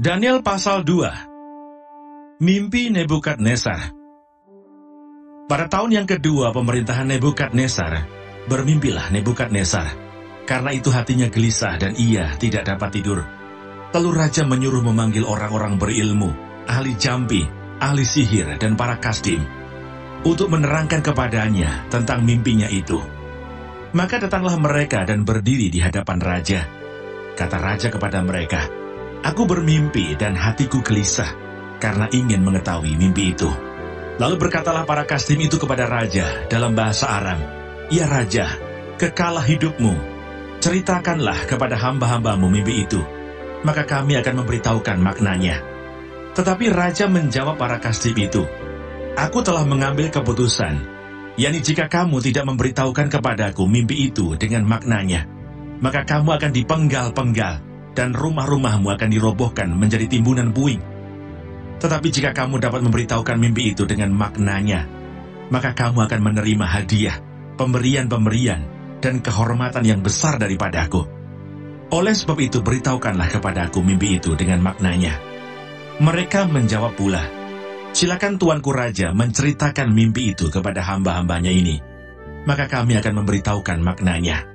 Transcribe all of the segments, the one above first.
Daniel pasal 2 Mimpi Nebukadnezar Pada tahun yang kedua pemerintahan Nebukadnezar, bermimpilah Nebukadnezar. Karena itu hatinya gelisah dan ia tidak dapat tidur. Lalu raja menyuruh memanggil orang-orang berilmu, ahli jampi, ahli sihir, dan para kasdim, untuk menerangkan kepadanya tentang mimpinya itu. Maka datanglah mereka dan berdiri di hadapan raja. Kata raja kepada mereka, Aku bermimpi dan hatiku gelisah karena ingin mengetahui mimpi itu. Lalu berkatalah para kastim itu kepada raja dalam bahasa Aram, Ya raja, kekalah hidupmu. Ceritakanlah kepada hamba-hambamu mimpi itu, maka kami akan memberitahukan maknanya. Tetapi raja menjawab para kastim itu, Aku telah mengambil keputusan, yakni jika kamu tidak memberitahukan kepadaku mimpi itu dengan maknanya, maka kamu akan dipenggal-penggal dan rumah-rumahmu akan dirobohkan menjadi timbunan puing. Tetapi jika kamu dapat memberitahukan mimpi itu dengan maknanya, maka kamu akan menerima hadiah, pemberian-pemberian, dan kehormatan yang besar daripadaku. Oleh sebab itu beritahukanlah kepadaku mimpi itu dengan maknanya. Mereka menjawab pula, Silakan Tuanku Raja menceritakan mimpi itu kepada hamba-hambanya ini, maka kami akan memberitahukan maknanya.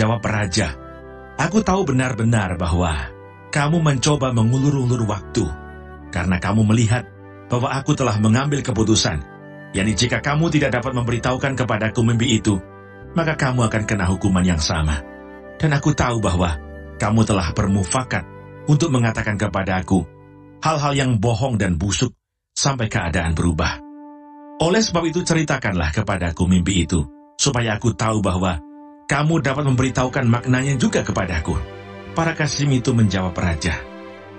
Jawab Raja, Aku tahu benar-benar bahwa kamu mencoba mengulur-ulur waktu, karena kamu melihat bahwa aku telah mengambil keputusan, yakni jika kamu tidak dapat memberitahukan kepadaku mimpi itu, maka kamu akan kena hukuman yang sama. Dan aku tahu bahwa kamu telah bermufakat untuk mengatakan kepadaku hal-hal yang bohong dan busuk sampai keadaan berubah. Oleh sebab itu ceritakanlah kepadaku mimpi itu, supaya aku tahu bahwa kamu dapat memberitahukan maknanya juga kepadaku. Para kasim itu menjawab raja,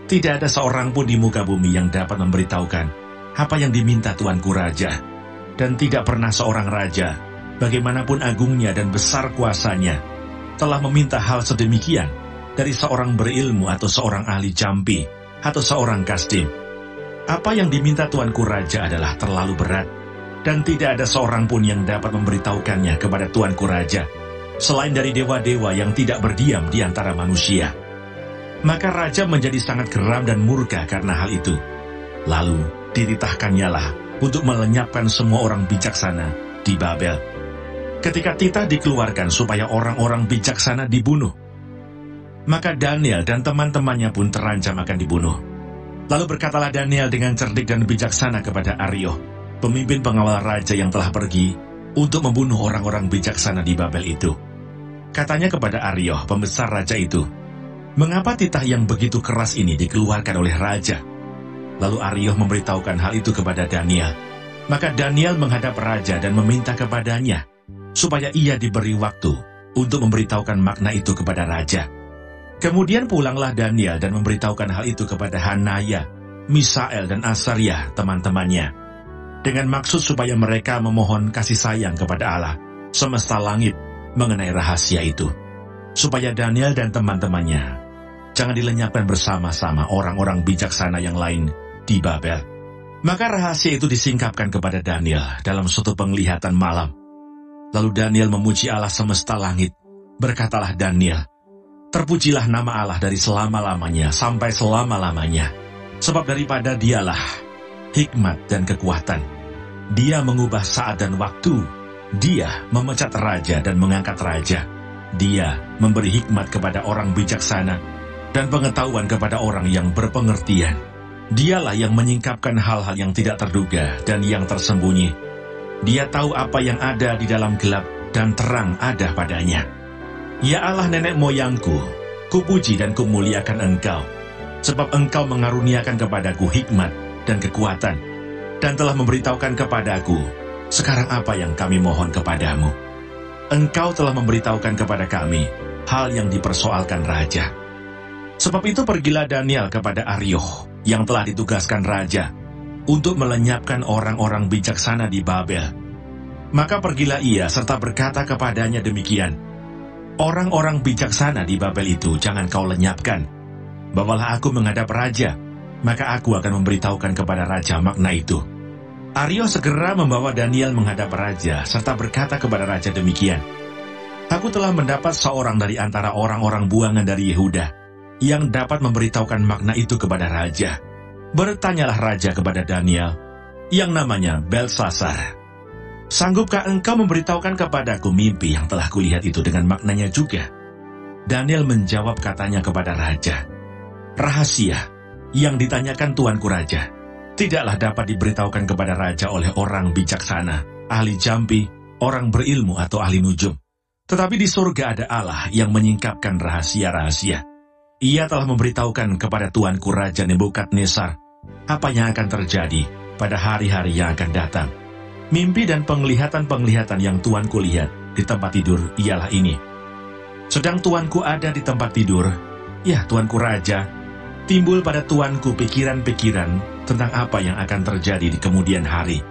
tidak ada seorang pun di muka bumi yang dapat memberitahukan apa yang diminta tuanku raja. Dan tidak pernah seorang raja, bagaimanapun agungnya dan besar kuasanya, telah meminta hal sedemikian dari seorang berilmu atau seorang ahli jampi atau seorang kasdim. Apa yang diminta tuanku raja adalah terlalu berat, dan tidak ada seorang pun yang dapat memberitahukannya kepada tuanku raja selain dari dewa-dewa yang tidak berdiam di antara manusia. Maka raja menjadi sangat geram dan murka karena hal itu. Lalu dititahkannya lah untuk melenyapkan semua orang bijaksana di Babel. Ketika titah dikeluarkan supaya orang-orang bijaksana dibunuh, maka Daniel dan teman-temannya pun terancam akan dibunuh. Lalu berkatalah Daniel dengan cerdik dan bijaksana kepada Aryo, pemimpin pengawal raja yang telah pergi untuk membunuh orang-orang bijaksana di Babel itu. Katanya kepada Aryo, pembesar raja itu, Mengapa titah yang begitu keras ini dikeluarkan oleh raja? Lalu Aryo memberitahukan hal itu kepada Daniel. Maka Daniel menghadap raja dan meminta kepadanya, supaya ia diberi waktu untuk memberitahukan makna itu kepada raja. Kemudian pulanglah Daniel dan memberitahukan hal itu kepada Hanaya, Misael, dan Asaria, teman-temannya. Dengan maksud supaya mereka memohon kasih sayang kepada Allah, semesta langit, mengenai rahasia itu, supaya Daniel dan teman-temannya jangan dilenyapkan bersama-sama orang-orang bijaksana yang lain di Babel. Maka rahasia itu disingkapkan kepada Daniel dalam suatu penglihatan malam. Lalu Daniel memuji Allah semesta langit. Berkatalah Daniel, Terpujilah nama Allah dari selama-lamanya sampai selama-lamanya. Sebab daripada dialah hikmat dan kekuatan. Dia mengubah saat dan waktu dia memecat raja dan mengangkat raja. Dia memberi hikmat kepada orang bijaksana dan pengetahuan kepada orang yang berpengertian. Dialah yang menyingkapkan hal-hal yang tidak terduga dan yang tersembunyi. Dia tahu apa yang ada di dalam gelap dan terang ada padanya. Ya Allah nenek moyangku, kupuji dan kumuliakan engkau, sebab engkau mengaruniakan kepadaku hikmat dan kekuatan, dan telah memberitahukan kepadaku sekarang apa yang kami mohon kepadamu? Engkau telah memberitahukan kepada kami hal yang dipersoalkan raja. Sebab itu pergilah Daniel kepada Aryo yang telah ditugaskan raja untuk melenyapkan orang-orang bijaksana di Babel. Maka pergilah ia serta berkata kepadanya demikian, Orang-orang bijaksana di Babel itu jangan kau lenyapkan. Bawalah aku menghadap raja, maka aku akan memberitahukan kepada raja makna itu. Aryo segera membawa Daniel menghadap raja, serta berkata kepada raja demikian, Aku telah mendapat seorang dari antara orang-orang buangan dari Yehuda, yang dapat memberitahukan makna itu kepada raja. Bertanyalah raja kepada Daniel, yang namanya Belsasar. Sanggupkah engkau memberitahukan kepadaku mimpi yang telah kulihat itu dengan maknanya juga? Daniel menjawab katanya kepada raja, Rahasia yang ditanyakan tuanku raja, tidaklah dapat diberitahukan kepada raja oleh orang bijaksana, ahli jampi, orang berilmu atau ahli nujum. Tetapi di surga ada Allah yang menyingkapkan rahasia-rahasia. Ia telah memberitahukan kepada tuanku Raja Nebukadnezar apa yang akan terjadi pada hari-hari yang akan datang. Mimpi dan penglihatan-penglihatan yang tuanku lihat di tempat tidur ialah ini. Sedang tuanku ada di tempat tidur, ya tuanku Raja, timbul pada tuanku pikiran-pikiran tentang apa yang akan terjadi di kemudian hari.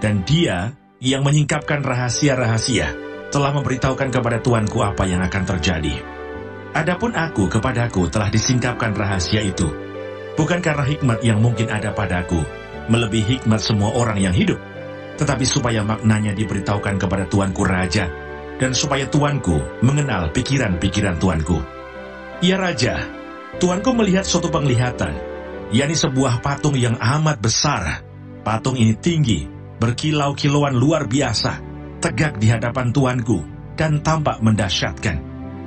Dan dia yang menyingkapkan rahasia-rahasia telah memberitahukan kepada tuanku apa yang akan terjadi. Adapun aku kepadaku telah disingkapkan rahasia itu, bukan karena hikmat yang mungkin ada padaku, melebihi hikmat semua orang yang hidup, tetapi supaya maknanya diberitahukan kepada tuanku raja, dan supaya tuanku mengenal pikiran-pikiran tuanku. Ya raja, tuanku melihat suatu penglihatan, yakni sebuah patung yang amat besar. Patung ini tinggi, berkilau-kilauan luar biasa, tegak di hadapan tuanku, dan tampak mendasyatkan.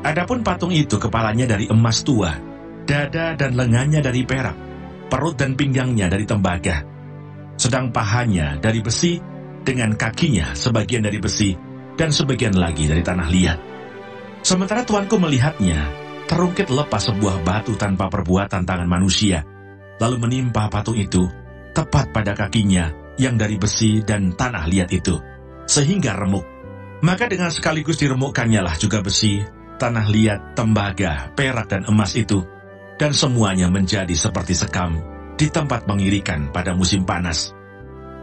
Adapun patung itu kepalanya dari emas tua, dada dan lengannya dari perak, perut dan pinggangnya dari tembaga, sedang pahanya dari besi, dengan kakinya sebagian dari besi, dan sebagian lagi dari tanah liat. Sementara tuanku melihatnya, terungkit lepas sebuah batu tanpa perbuatan tangan manusia, lalu menimpa patung itu, tepat pada kakinya, yang dari besi dan tanah liat itu, sehingga remuk. Maka dengan sekaligus diremukkannya lah juga besi, tanah liat, tembaga, perak dan emas itu, dan semuanya menjadi seperti sekam di tempat mengirikan pada musim panas.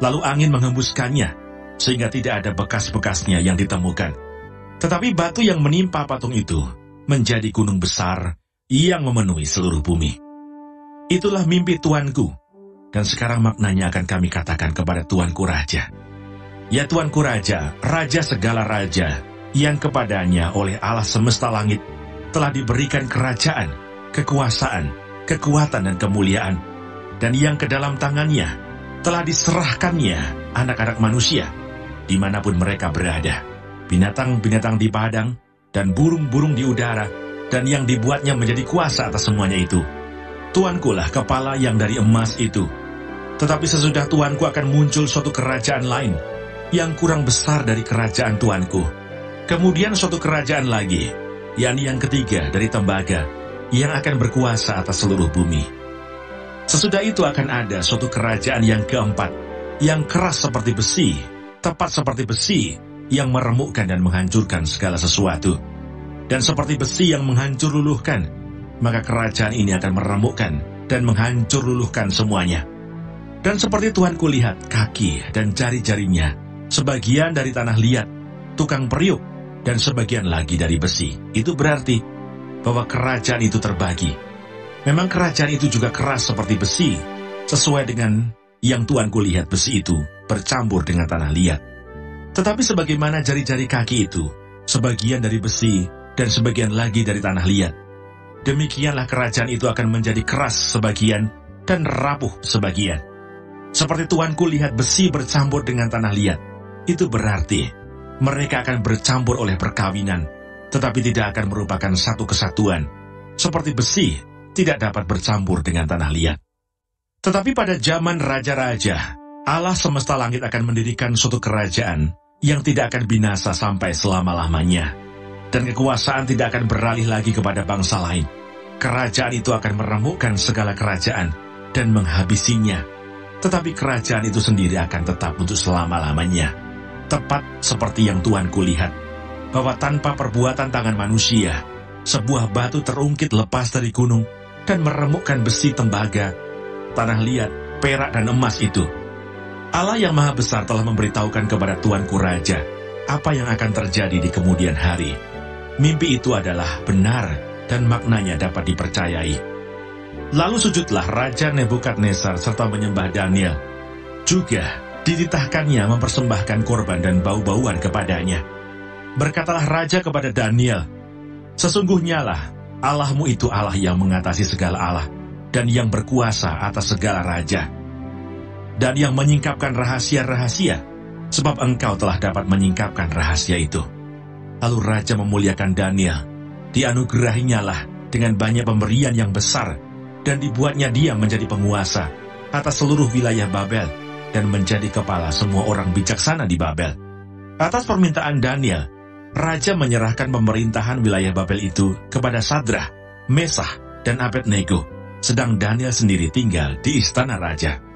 Lalu angin menghembuskannya, sehingga tidak ada bekas-bekasnya yang ditemukan. Tetapi batu yang menimpa patung itu menjadi gunung besar yang memenuhi seluruh bumi. Itulah mimpi Tuanku, dan sekarang maknanya akan kami katakan kepada Tuanku Raja. Ya Tuanku Raja, Raja segala Raja, yang kepadanya oleh Allah semesta langit telah diberikan kerajaan, kekuasaan, kekuatan dan kemuliaan, dan yang ke dalam tangannya telah diserahkannya anak-anak manusia, di mana pun mereka berada, binatang-binatang di padang, dan burung-burung di udara, dan yang dibuatnya menjadi kuasa atas semuanya itu. Tuankulah kepala yang dari emas itu, tetapi sesudah tuanku akan muncul suatu kerajaan lain yang kurang besar dari kerajaan tuanku. Kemudian suatu kerajaan lagi, yakni yang ketiga dari tembaga, yang akan berkuasa atas seluruh bumi. Sesudah itu akan ada suatu kerajaan yang keempat, yang keras seperti besi, tepat seperti besi, yang meremukkan dan menghancurkan segala sesuatu. Dan seperti besi yang menghancur luluhkan, maka kerajaan ini akan meremukkan dan menghancur luluhkan semuanya. Dan seperti Tuhan kulihat kaki dan jari-jarinya, sebagian dari tanah liat, tukang periuk, dan sebagian lagi dari besi. Itu berarti bahwa kerajaan itu terbagi. Memang kerajaan itu juga keras seperti besi, sesuai dengan yang Tuhan kulihat besi itu bercampur dengan tanah liat. Tetapi sebagaimana jari-jari kaki itu, sebagian dari besi dan sebagian lagi dari tanah liat. Demikianlah kerajaan itu akan menjadi keras sebagian dan rapuh sebagian. Seperti tuanku lihat besi bercampur dengan tanah liat. Itu berarti mereka akan bercampur oleh perkawinan, tetapi tidak akan merupakan satu kesatuan. Seperti besi tidak dapat bercampur dengan tanah liat. Tetapi pada zaman raja-raja, Allah semesta langit akan mendirikan suatu kerajaan yang tidak akan binasa sampai selama-lamanya. Dan kekuasaan tidak akan beralih lagi kepada bangsa lain. Kerajaan itu akan meremukkan segala kerajaan dan menghabisinya tetapi kerajaan itu sendiri akan tetap untuk selama-lamanya. Tepat seperti yang Tuhan kulihat, bahwa tanpa perbuatan tangan manusia, sebuah batu terungkit lepas dari gunung dan meremukkan besi tembaga, tanah liat, perak dan emas itu. Allah yang maha besar telah memberitahukan kepada Tuanku Raja apa yang akan terjadi di kemudian hari. Mimpi itu adalah benar dan maknanya dapat dipercayai. Lalu sujudlah Raja Nebukadnezar serta menyembah Daniel. Juga dititahkannya mempersembahkan korban dan bau-bauan kepadanya. Berkatalah Raja kepada Daniel, Sesungguhnya lah, Allahmu itu Allah yang mengatasi segala Allah, dan yang berkuasa atas segala raja, dan yang menyingkapkan rahasia-rahasia, sebab engkau telah dapat menyingkapkan rahasia itu. Lalu Raja memuliakan Daniel, dianugerahinya lah dengan banyak pemberian yang besar, dan dibuatnya dia menjadi penguasa atas seluruh wilayah Babel, dan menjadi kepala semua orang bijaksana di Babel. Atas permintaan Daniel, Raja menyerahkan pemerintahan wilayah Babel itu kepada Sadrah, Mesah, dan Abednego, sedang Daniel sendiri tinggal di istana Raja.